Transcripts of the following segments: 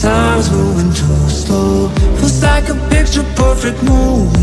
time's moving too slow. Feels like a picture perfect move.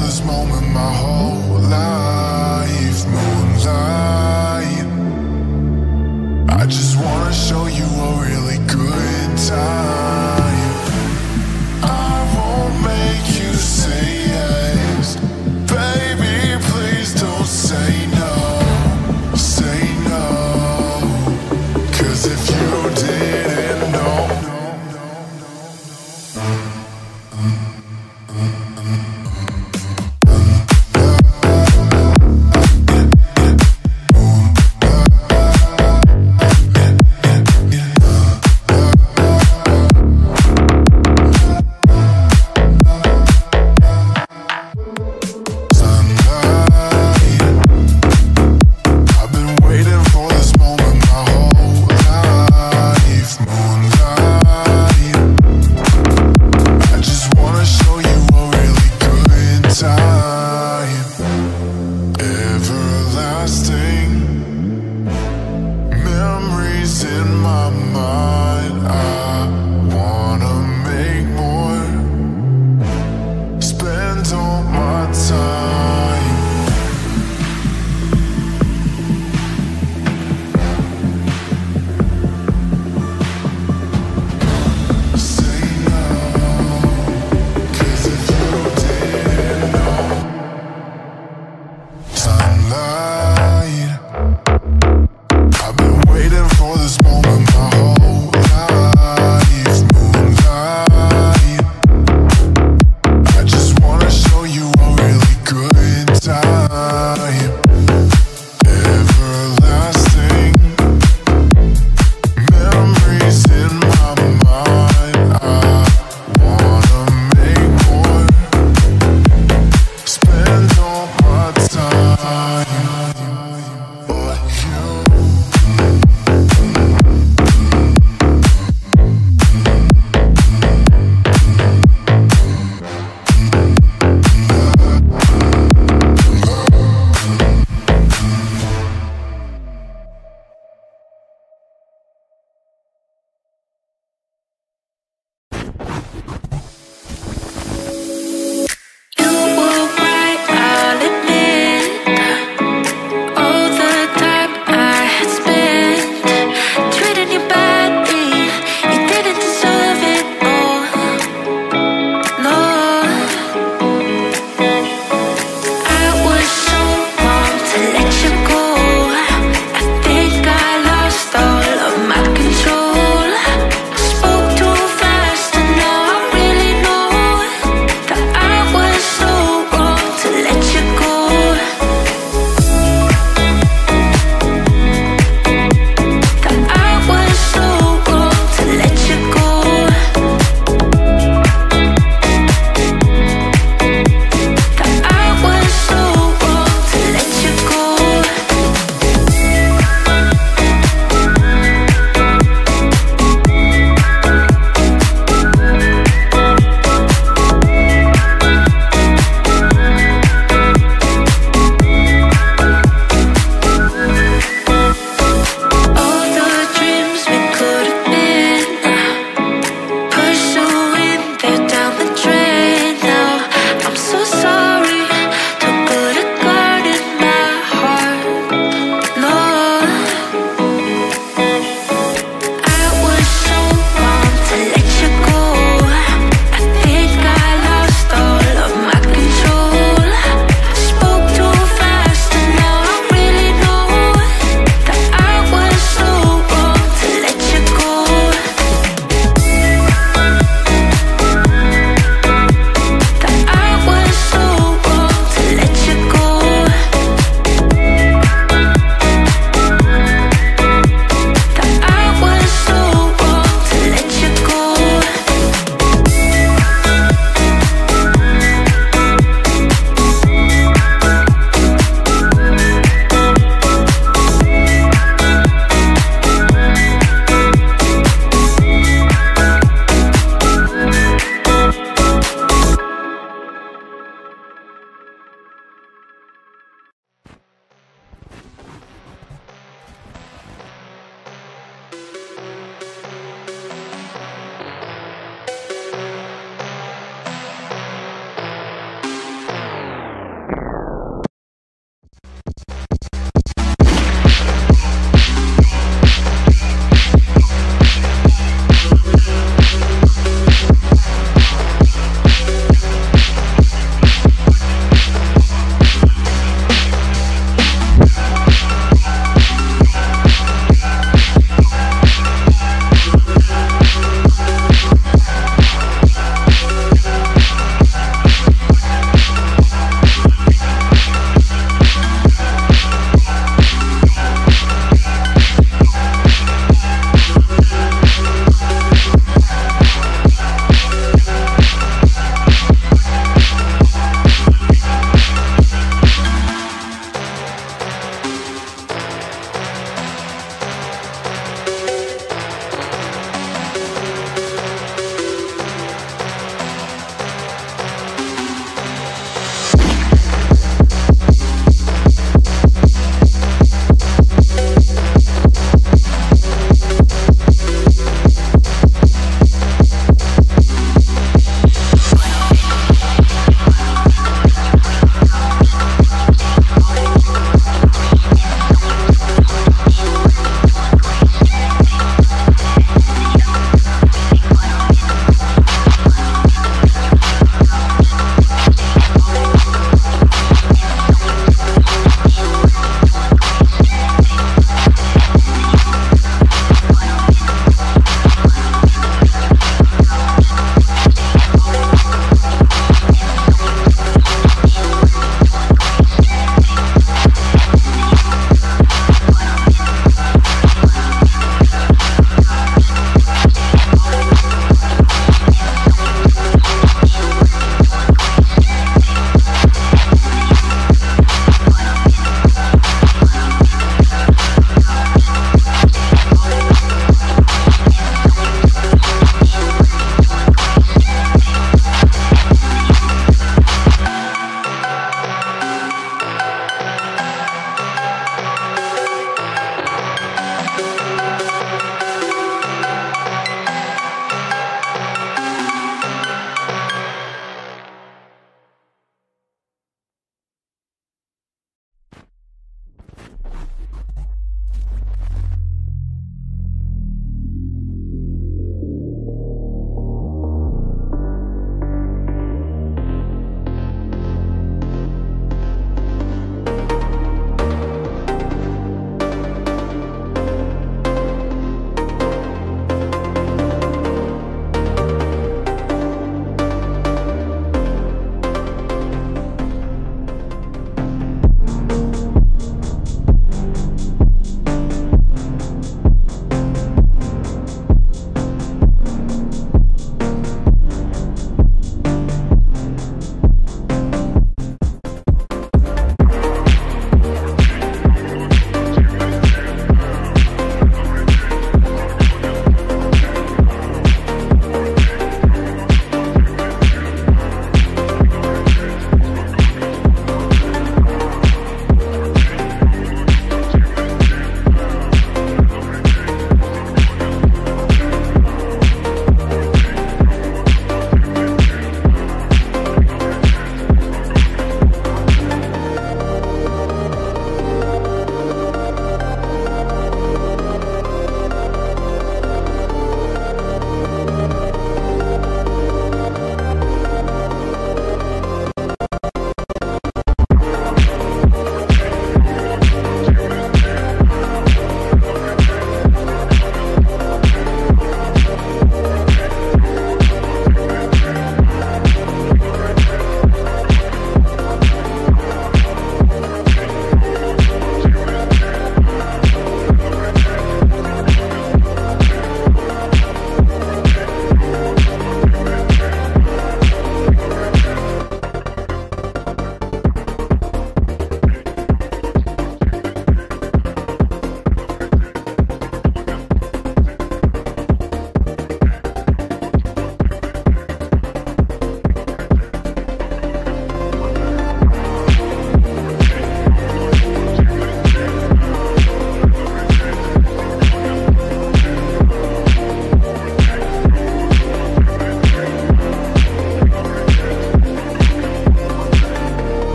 this moment my heart.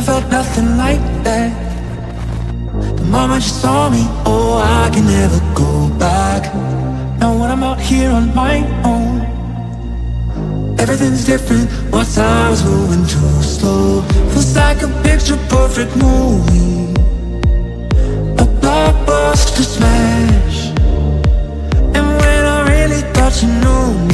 never felt nothing like that. The moment you saw me, oh, I can never go back. Now when I'm out here on my own Everything's different, once I was moving too slow? Feels like a picture-perfect movie. A blockbuster smash. And when I really thought you knew me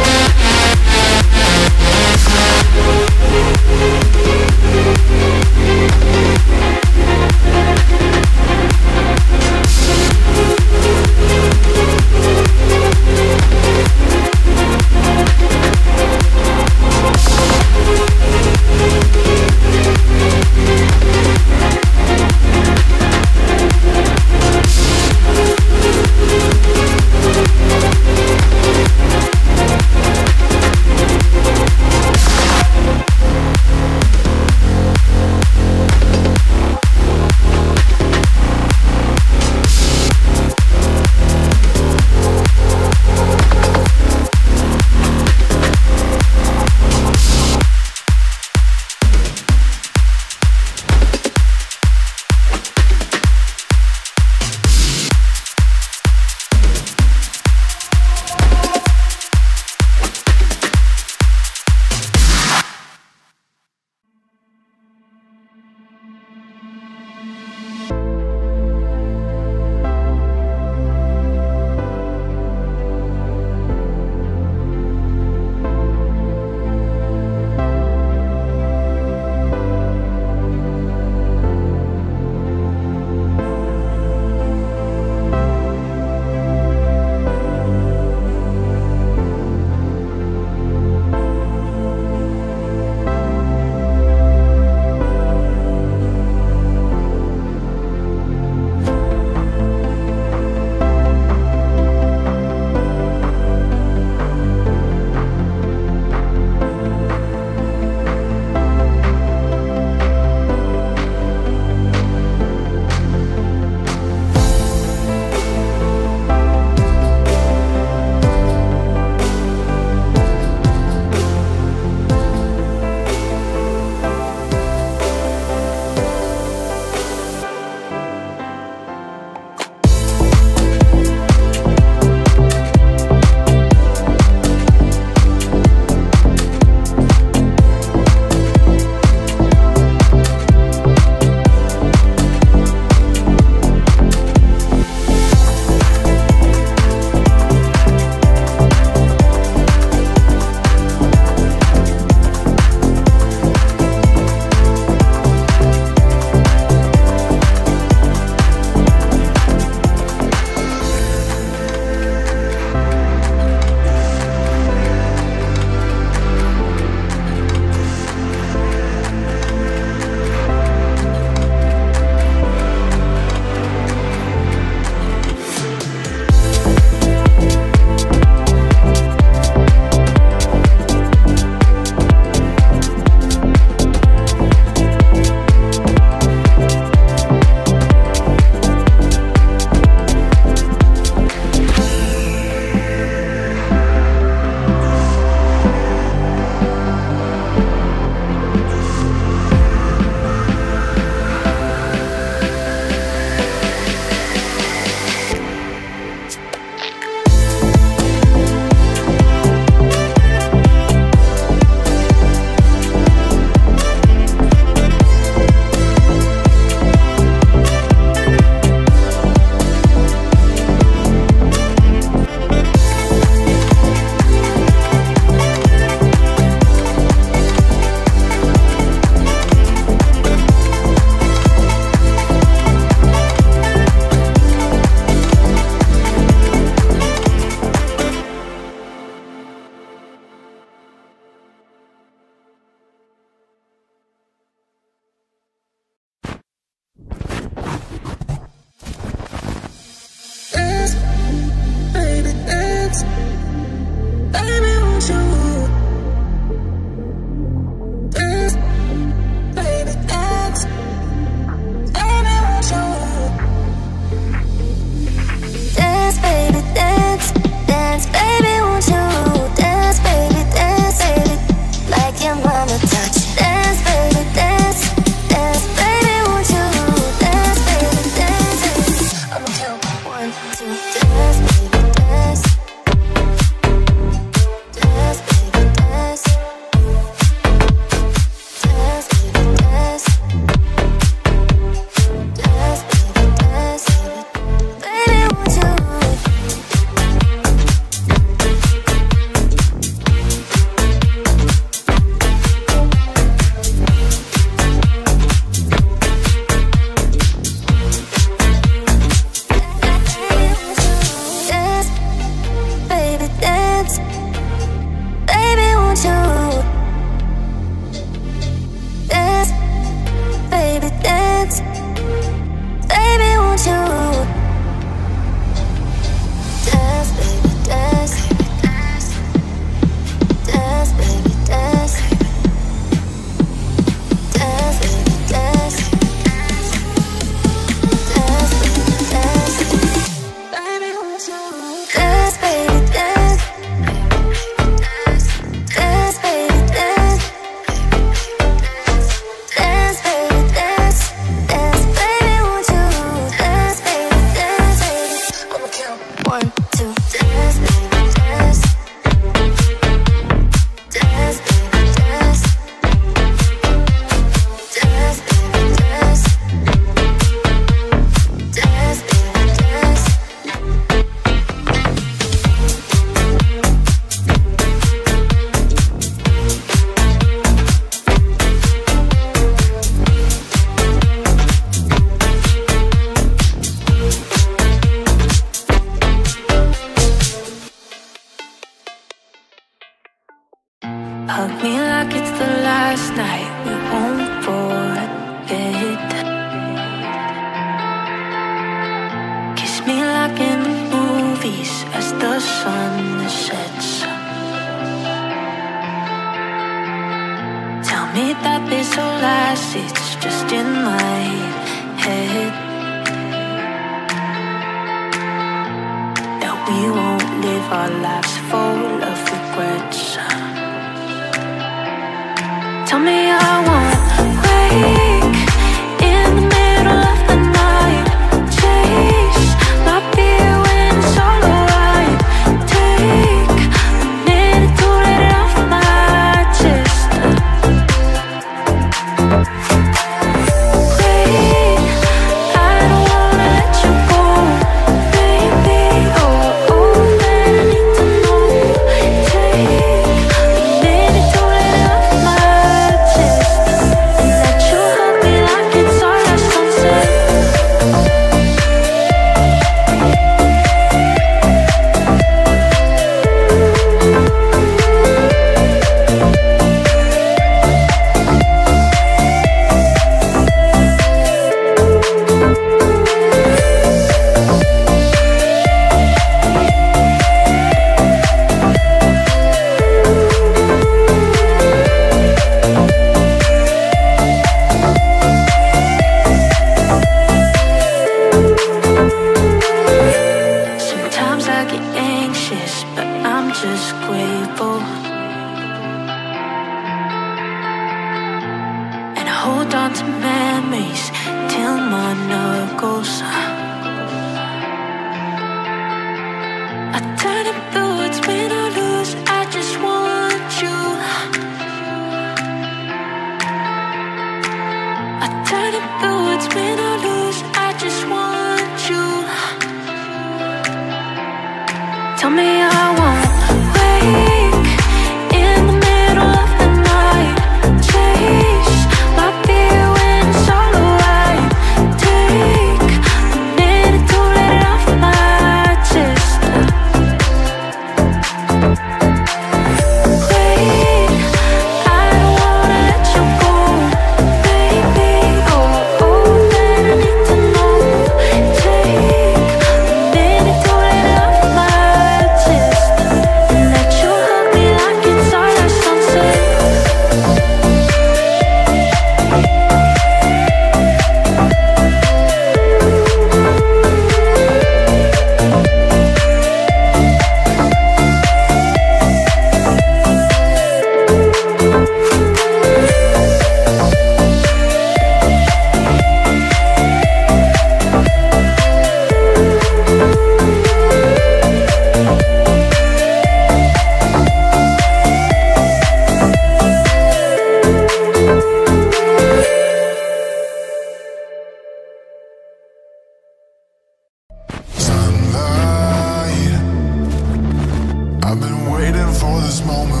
this moment.